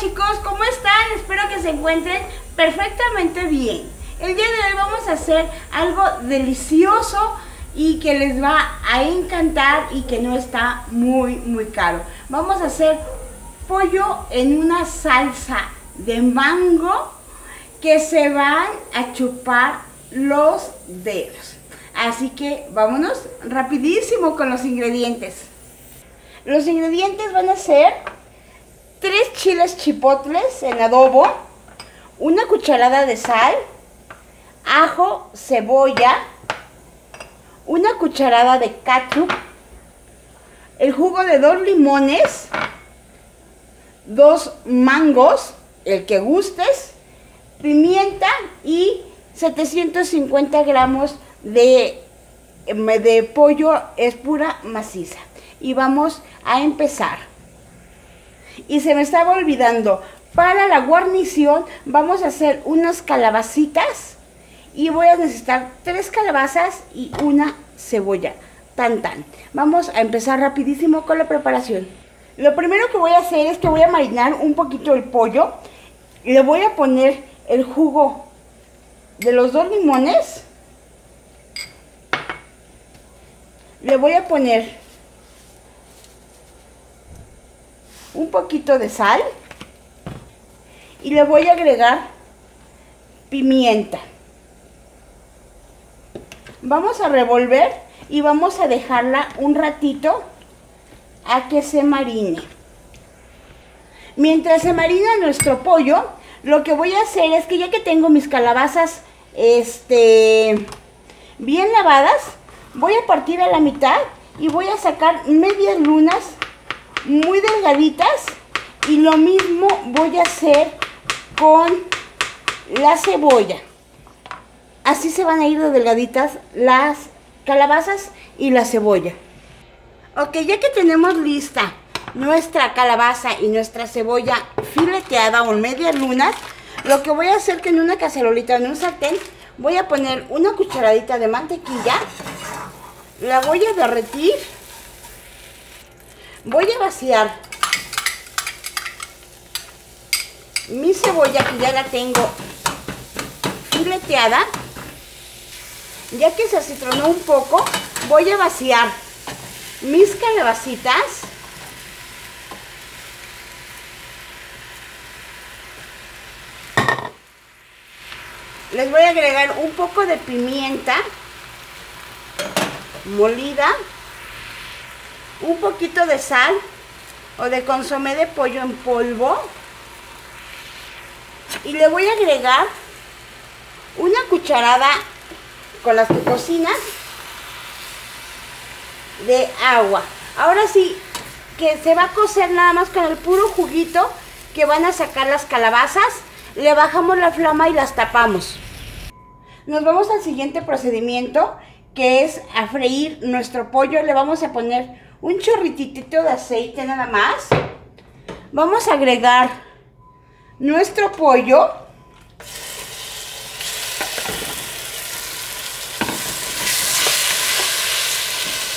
chicos, ¿cómo están? Espero que se encuentren perfectamente bien. El día de hoy vamos a hacer algo delicioso y que les va a encantar y que no está muy muy caro. Vamos a hacer pollo en una salsa de mango que se van a chupar los dedos. Así que vámonos rapidísimo con los ingredientes. Los ingredientes van a ser tres chiles chipotles en adobo, una cucharada de sal, ajo, cebolla, una cucharada de ketchup, el jugo de dos limones, dos mangos, el que gustes, pimienta y 750 gramos de, de pollo es pura maciza. Y vamos a empezar. Y se me estaba olvidando, para la guarnición vamos a hacer unas calabacitas y voy a necesitar tres calabazas y una cebolla. Tan tan. Vamos a empezar rapidísimo con la preparación. Lo primero que voy a hacer es que voy a marinar un poquito el pollo. Le voy a poner el jugo de los dos limones. Le voy a poner un poquito de sal y le voy a agregar pimienta. Vamos a revolver y vamos a dejarla un ratito a que se marine. Mientras se marina nuestro pollo, lo que voy a hacer es que ya que tengo mis calabazas este, bien lavadas, voy a partir a la mitad y voy a sacar medias lunas muy delgaditas y lo mismo voy a hacer con la cebolla. Así se van a ir de delgaditas las calabazas y la cebolla. Ok, ya que tenemos lista nuestra calabaza y nuestra cebolla fileteada o en medias lunas, lo que voy a hacer que en una cacerolita, en un sartén, voy a poner una cucharadita de mantequilla, la voy a derretir Voy a vaciar mi cebolla que ya la tengo fileteada. Ya que se acitronó un poco, voy a vaciar mis calabacitas. Les voy a agregar un poco de pimienta molida un poquito de sal o de consomé de pollo en polvo y le voy a agregar una cucharada con las que cocinas de agua. Ahora sí, que se va a cocer nada más con el puro juguito que van a sacar las calabazas. Le bajamos la flama y las tapamos. Nos vamos al siguiente procedimiento que es a freír nuestro pollo. Le vamos a poner un chorritito de aceite nada más. Vamos a agregar nuestro pollo.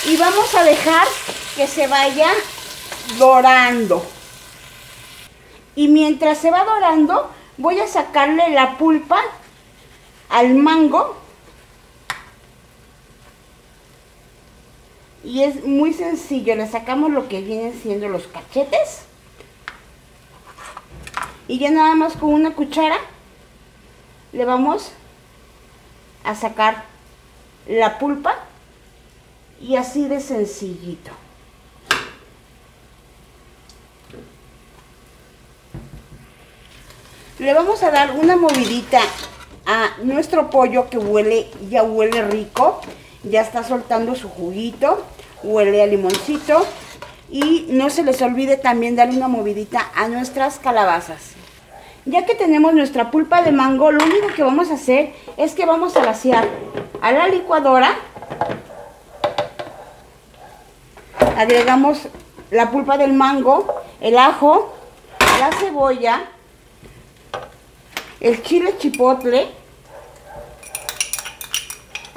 Y vamos a dejar que se vaya dorando. Y mientras se va dorando, voy a sacarle la pulpa al mango Y es muy sencillo, le sacamos lo que vienen siendo los cachetes. Y ya nada más con una cuchara le vamos a sacar la pulpa y así de sencillito. Le vamos a dar una movidita a nuestro pollo que huele, ya huele rico ya está soltando su juguito, huele a limoncito y no se les olvide también darle una movidita a nuestras calabazas. Ya que tenemos nuestra pulpa de mango, lo único que vamos a hacer es que vamos a vaciar a la licuadora. Agregamos la pulpa del mango, el ajo, la cebolla, el chile chipotle,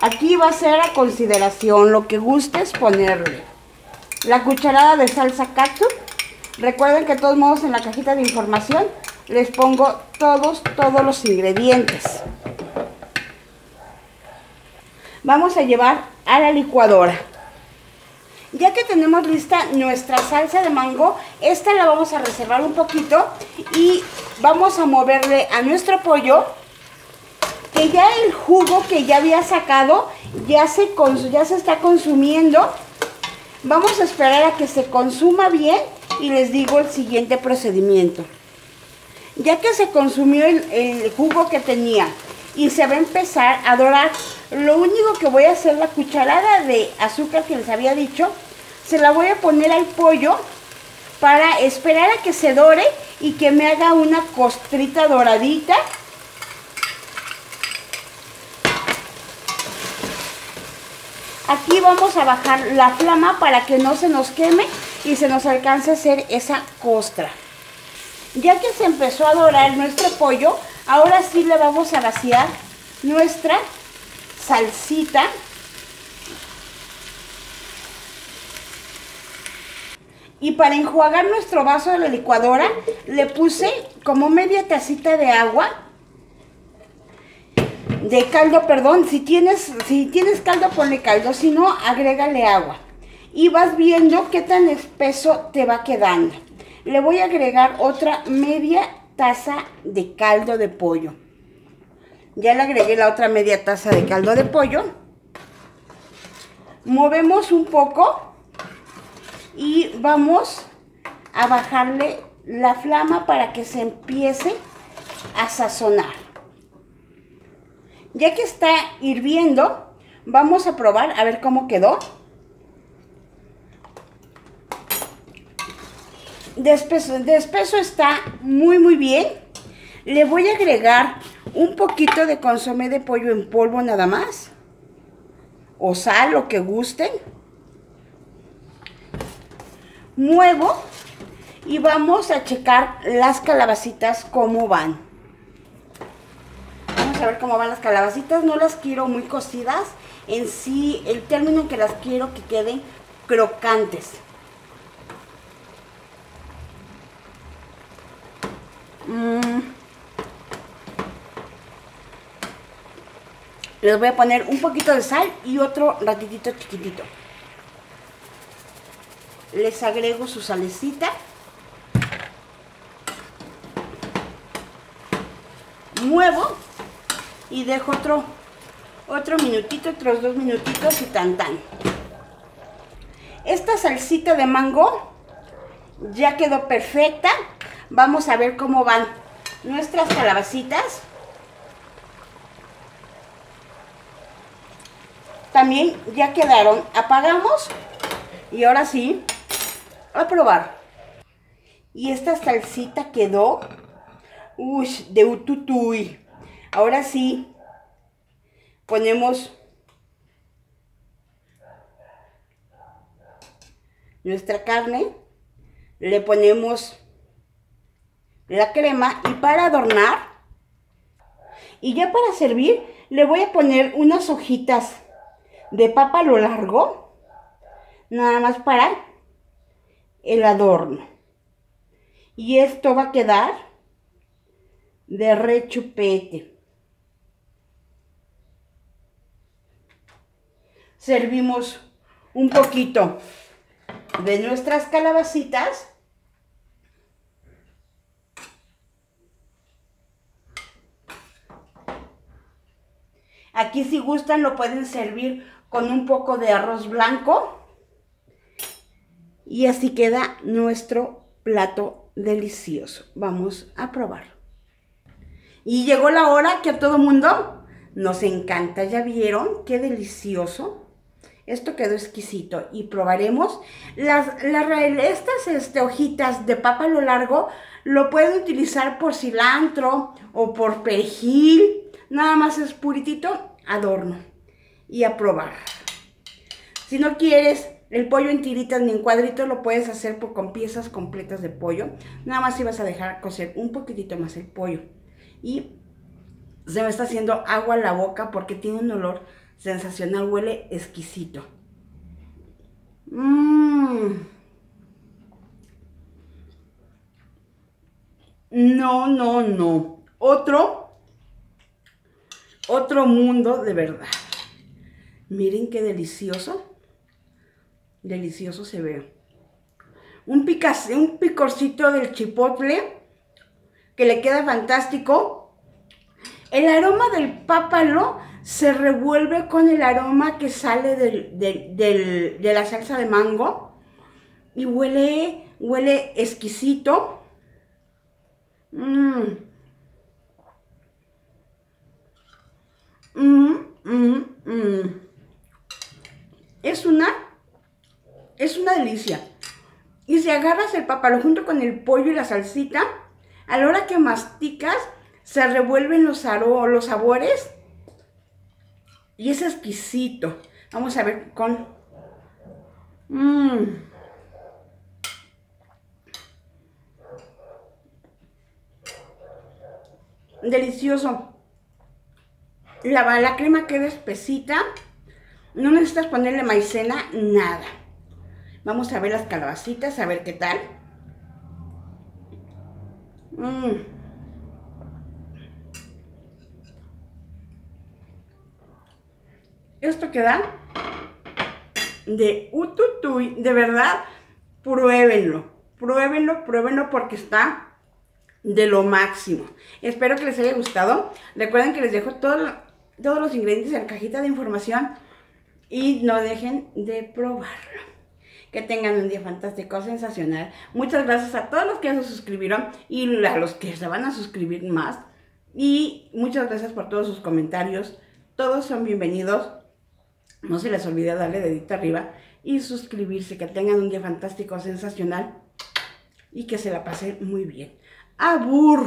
Aquí va a ser a consideración lo que gustes ponerle. La cucharada de salsa ketchup, Recuerden que de todos modos en la cajita de información les pongo todos, todos los ingredientes. Vamos a llevar a la licuadora. Ya que tenemos lista nuestra salsa de mango, esta la vamos a reservar un poquito y vamos a moverle a nuestro pollo que ya el jugo que ya había sacado ya se, ya se está consumiendo. Vamos a esperar a que se consuma bien y les digo el siguiente procedimiento. Ya que se consumió el, jugo que tenía y se va a empezar a dorar, lo único que voy a hacer la cucharada de azúcar que les había dicho, se la voy a poner al pollo para esperar a que se dore y que me haga una costrita doradita. Aquí vamos a bajar la flama para que no se nos queme y se nos alcance a hacer esa costra. Ya que se empezó a dorar nuestro pollo, ahora sí le vamos a vaciar nuestra salsita. Y para enjuagar nuestro vaso de la licuadora, le puse como media tacita de agua. De caldo, perdón. Si tienes, si tienes caldo, ponle caldo. Si no, agrégale agua. Y vas viendo qué tan espeso te va quedando. Le voy a agregar otra media taza de caldo de pollo. Ya le agregué la otra media taza de caldo de pollo. Movemos un poco y vamos a bajarle la flama para que se empiece a sazonar. Ya que está hirviendo, vamos a probar a ver cómo quedó. De espeso, de está muy muy bien. Le voy a agregar un poquito de consomé de pollo en polvo nada más. O sal, lo que gusten. Muevo y vamos a checar las calabacitas cómo van. A ver cómo van las calabacitas. No las quiero muy cocidas. En sí, el término que las quiero que queden crocantes. Mm. Les voy a poner un poquito de sal y otro ratitito chiquitito. Les agrego su salecita. Muevo y dejo otro, otro minutito, otros dos minutitos y tan tan. Esta salsita de mango ya quedó perfecta. Vamos a ver cómo van nuestras calabacitas. También ya quedaron. Apagamos y ahora sí, a probar. Y esta salsita quedó, uy, de ututuy. Ahora sí, ponemos nuestra carne, le ponemos la crema y para adornar, y ya para servir, le voy a poner unas hojitas de papa a lo largo, nada más para el adorno. Y esto va a quedar de rechupete. Servimos un poquito de nuestras calabacitas. Aquí si gustan lo pueden servir con un poco de arroz blanco. Y así queda nuestro plato delicioso. Vamos a probar. Y llegó la hora que a todo mundo nos encanta. ¿Ya vieron? Qué delicioso. Esto quedó exquisito y probaremos las, las estas este, hojitas de papa a lo largo lo pueden utilizar por cilantro o por perejil, nada más es puritito adorno y a probar. Si no quieres el pollo en tiritas ni en cuadritos, lo puedes hacer con piezas completas de pollo. Nada más si vas a dejar cocer un poquitito más el pollo. Y se me está haciendo agua en la boca porque tiene un olor sensacional, huele exquisito. Mmm. No, no, no. Otro, otro mundo de verdad. Miren qué delicioso. Delicioso se ve. Un, picas, un picorcito del chipotle que le queda fantástico. El aroma del pápalo se revuelve con el aroma que sale de la salsa de mango y huele, huele exquisito. Mmm. Mmm, mmm, mmm. Es una, es una delicia. Y si agarras el papalo junto con el pollo y la salsita, a la hora que masticas, se revuelven los, los sabores y es exquisito. Vamos a ver con... Mmm. Delicioso. La, la crema queda espesita. No necesitas ponerle maicena, nada. Vamos a ver las calabacitas, a ver qué tal. Mmm. Esto queda de ututuy, de verdad, pruébenlo, pruébenlo, pruébenlo porque está de lo máximo. Espero que les haya gustado. Recuerden que les dejo todos los ingredientes en la cajita de información y no dejen de probarlo. Que tengan un día fantástico, sensacional. Muchas gracias a todos los que se suscribieron y a los que se van a suscribir más. Y muchas gracias por todos sus comentarios. Todos son bienvenidos. No se les olvide darle dedito arriba y suscribirse. Que tengan un día fantástico, sensacional y que se la pasen muy bien. Abur.